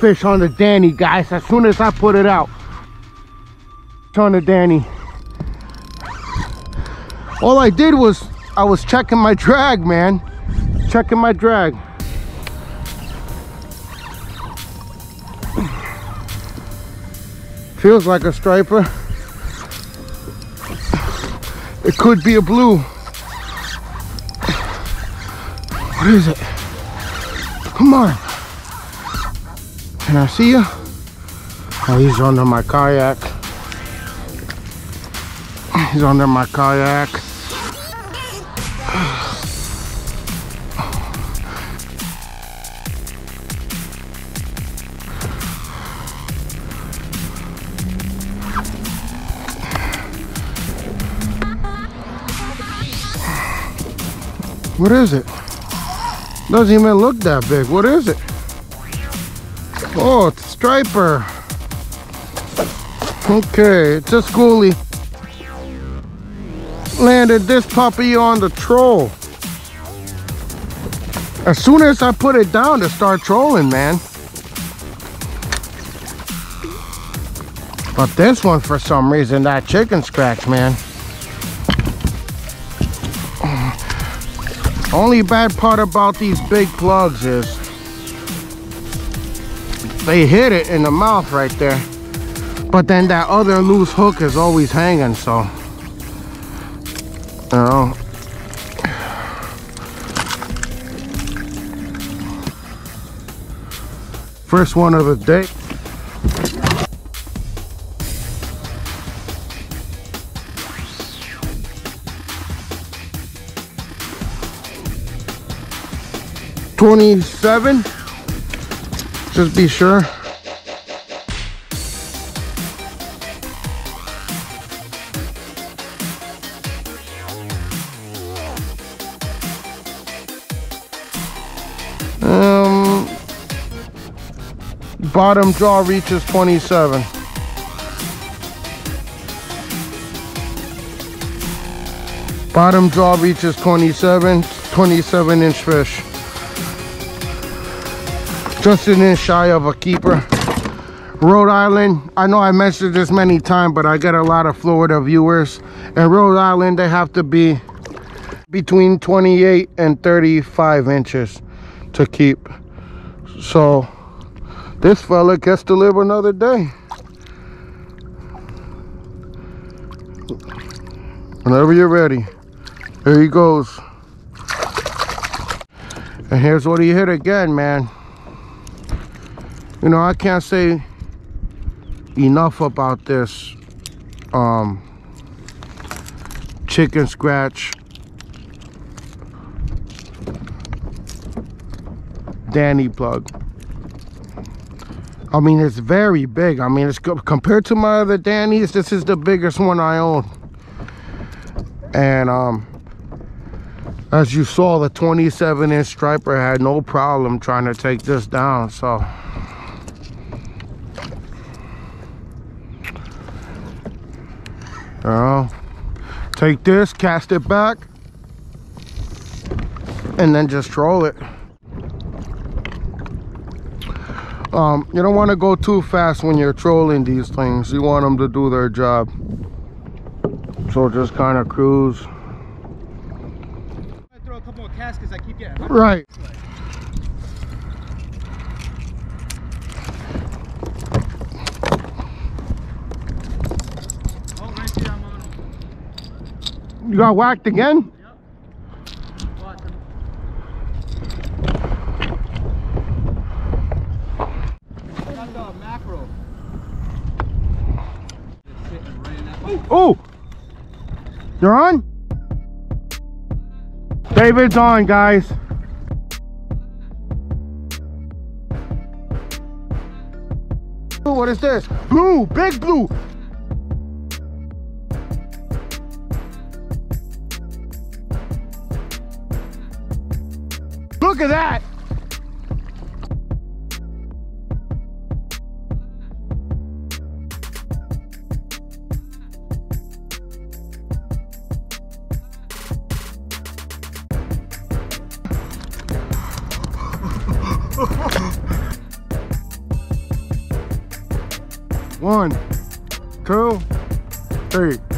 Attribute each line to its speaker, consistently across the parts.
Speaker 1: fish on the Danny, guys, as soon as I put it out. On the Danny. All I did was, I was checking my drag, man. Checking my drag. Feels like a striper. It could be a blue. What is it? Come on. Can I see you? Oh, he's under my kayak. He's under my kayak. What is it? Doesn't even look that big. What is it? Oh, it's striper. Okay, it's a schoolie. Landed this puppy on the troll. As soon as I put it down to start trolling, man. But this one, for some reason, that chicken scratch, man. Only bad part about these big plugs is they hit it in the mouth right there. But then that other loose hook is always hanging, so. You know. First one of the day. Twenty-seven. Just be sure. Um, bottom jaw reaches 27. Bottom jaw reaches 27, 27 inch fish. Just an inch shy of a keeper. Rhode Island, I know I mentioned this many times, but I get a lot of Florida viewers. In Rhode Island, they have to be between 28 and 35 inches to keep. So this fella gets to live another day. Whenever you're ready. There he goes. And here's what he hit again, man. You know, I can't say enough about this um, chicken scratch Danny plug. I mean, it's very big. I mean, it's compared to my other Danny's, this is the biggest one I own. And um, as you saw, the 27 inch striper had no problem trying to take this down. So. Uh, take this, cast it back, and then just troll it. Um, you don't want to go too fast when you're trolling these things. You want them to do their job. So just kind of cruise. Right. You got whacked again? Oh! You're on? David's on, guys. What is this? Blue, big blue. Look at that. One, two, three.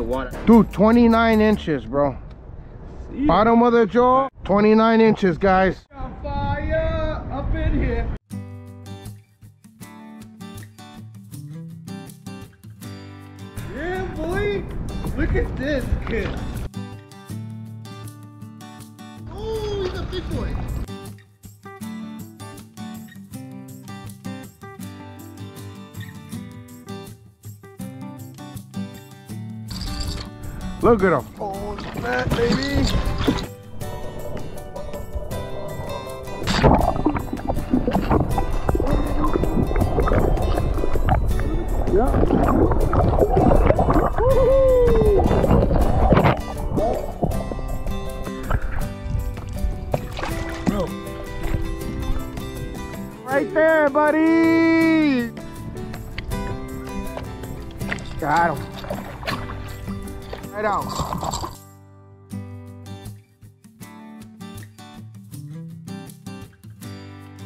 Speaker 2: The water.
Speaker 1: Dude, 29 inches, bro. Bottom of the jaw, 29 inches, guys.
Speaker 2: On fire up in here. Yeah, boy. Look at this kid.
Speaker 1: Look at him. Oh, baby.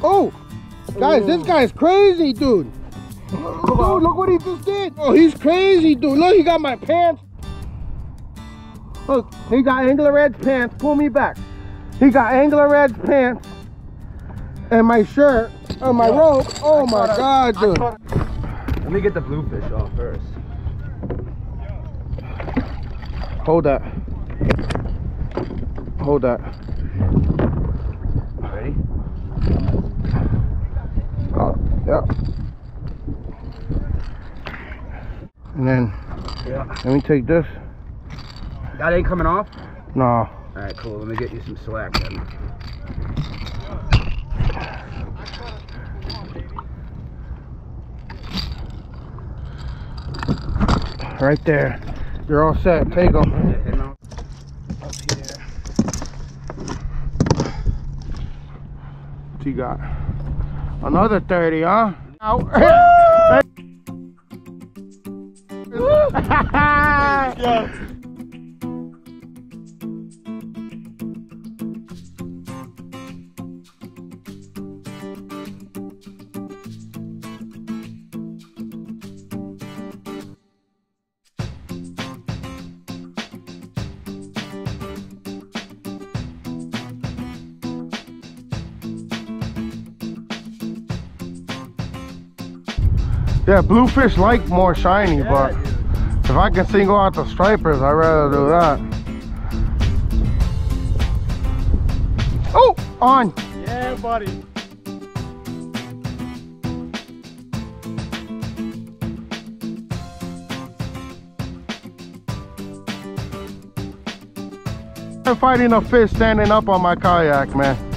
Speaker 1: Oh, guys, this guy's crazy, dude. Dude, look what he just did. Oh, he's crazy, dude. Look, he got my pants. Look, he got Angler Ed's pants. Pull me back. He got Angler Ed's pants and my shirt and my rope. Oh my god, dude.
Speaker 2: Let me get the bluefish off first.
Speaker 1: Hold that. Hold that.
Speaker 2: Ready?
Speaker 1: Yeah. And then
Speaker 2: Yeah.
Speaker 1: let me take this.
Speaker 2: That ain't coming off?
Speaker 1: No.
Speaker 2: All right, cool. Let me get you some slack then.
Speaker 1: Right there. You're all set. Take them.
Speaker 2: Up here.
Speaker 1: What you got? Another 30, huh? Yeah, bluefish like more shiny, but
Speaker 2: dude.
Speaker 1: if I can single out the stripers, I'd rather do that. Oh, on.
Speaker 2: Yeah, buddy.
Speaker 1: I'm fighting a fish standing up on my kayak, man.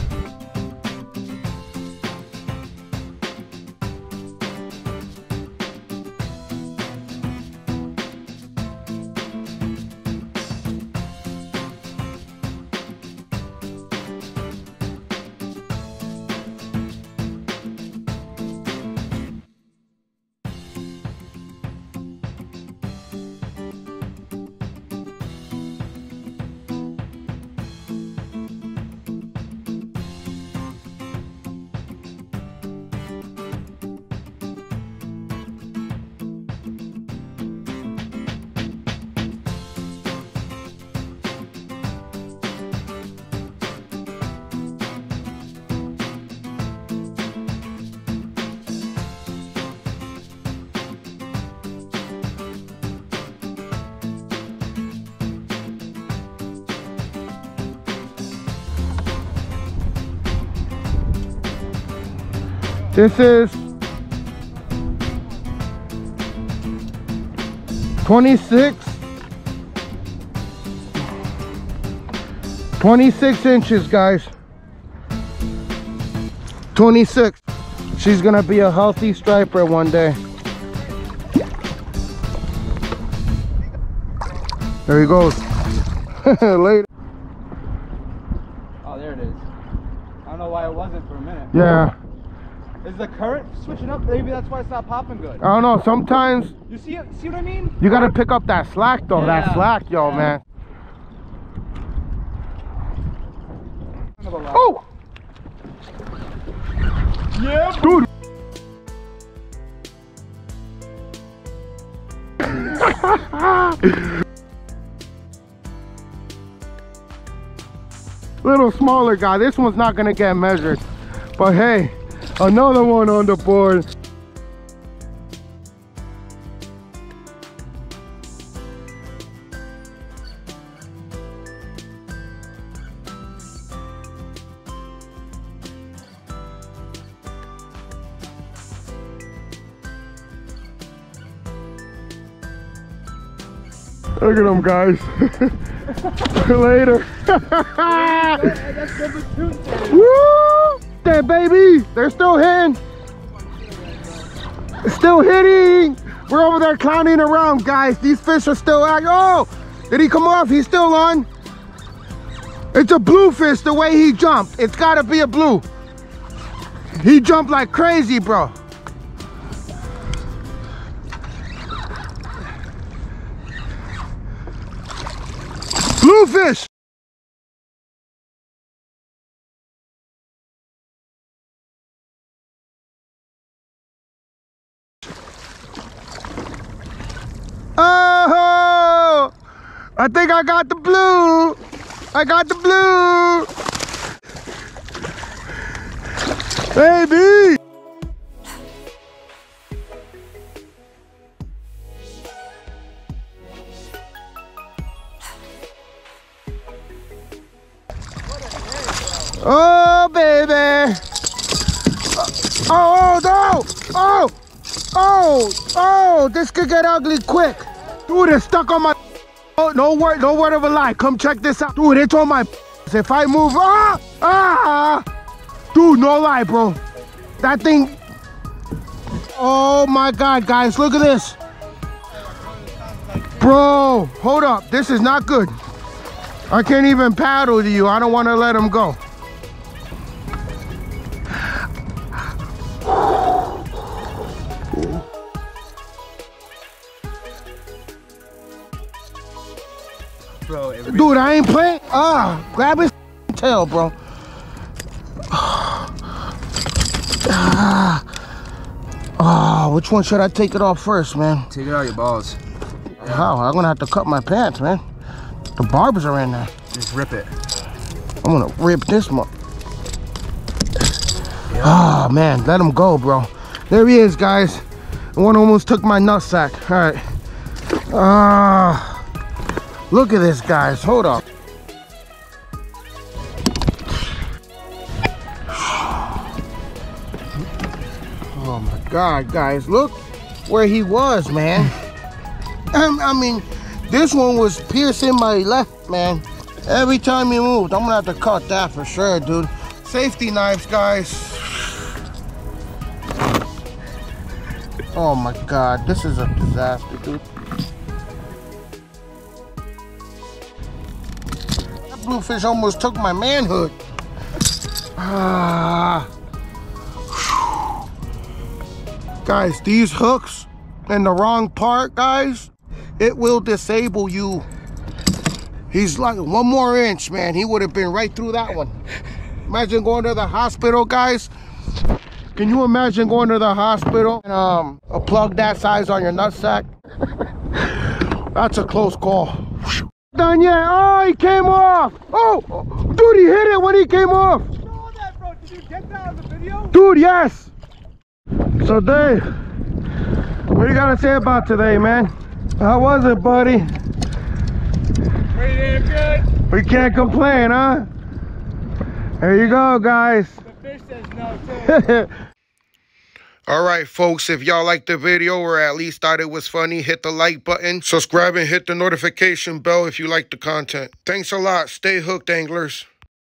Speaker 1: This is 26 26 inches guys. 26 she's gonna be a healthy striper one day. There he goes. Later.
Speaker 2: Oh, there it is. I don't know why it wasn't for a minute.
Speaker 1: yeah
Speaker 3: Is the current switching up? Maybe that's why it's not popping good.
Speaker 1: I don't know. Sometimes
Speaker 3: You see it? See what I mean?
Speaker 1: you gotta pick up that slack though. That slack, yo,
Speaker 3: Yeah.
Speaker 1: man.
Speaker 3: Oh!
Speaker 1: Oh,
Speaker 3: Yeah.
Speaker 1: dude. Little smaller guy. This one's not gonna get measured. But hey, another one on the board. Look at them guys. Later.
Speaker 3: That's number two.
Speaker 1: Woo! Baby! They're still hitting. Still hitting. We're over there clowning around, guys. These fish are still act. Oh! Did he come off? He's still on. It's a bluefish the way he jumped. It's gotta be a blue. He jumped like crazy, bro. Bluefish! Oh! I think I got the blue. I got the blue. Baby! Oh, baby! Oh, oh, no! Oh! Oh! Oh! This could get ugly quick! Dude, it's stuck on my... Oh, no word, no word of a lie. Come check this out. Dude, it's on my... If I move... Ah! Ah! Dude, no lie, bro. That thing... Oh, my God, guys. Look at this. Bro, hold up. This is not good. I can't even paddle to you. I don't want to let him go. Dude, I ain't playing. Ah, grab his tail, bro. Ah, Ah, which one should I take it off first, man?
Speaker 2: Take it out your balls.
Speaker 1: How? I'm gonna have to cut my pants, man. The barbers are in there.
Speaker 2: Just rip it.
Speaker 1: I'm gonna rip this one. Ah, man, let him go, bro. There he is, guys. The one almost took my nutsack. All right. Ah, look at this, guys. Hold up. Oh my God, guys, look where he was, man. Um, I mean, this one was piercing my left, man. Every time he moved, I'm gonna have to cut that for sure, dude. Safety knives, guys. Oh my God, this is a disaster, dude. Bluefish almost took my manhood. Ah. Guys, these hooks in the wrong part, guys, it will disable you. He's like one more inch, man. He would have been right through that one. Imagine going to the hospital, guys. Can you imagine going to the hospital and um, a plug that size on your nutsack? That's a close call. Done yet? Oh, he came off. Oh, dude, he hit it when he came off.
Speaker 3: That, bro. Did you get that on the video?
Speaker 1: Dude, yes. So, Dave, what do you got to say about today, man? How was it, buddy?
Speaker 3: Pretty damn good.
Speaker 1: We can't complain, huh? There you go, guys.
Speaker 3: The fish says no, too.
Speaker 1: All right, folks, if y'all liked the video or at least thought it was funny, hit the like button, subscribe, and hit the notification bell if you like the content. Thanks a lot. Stay hooked, anglers.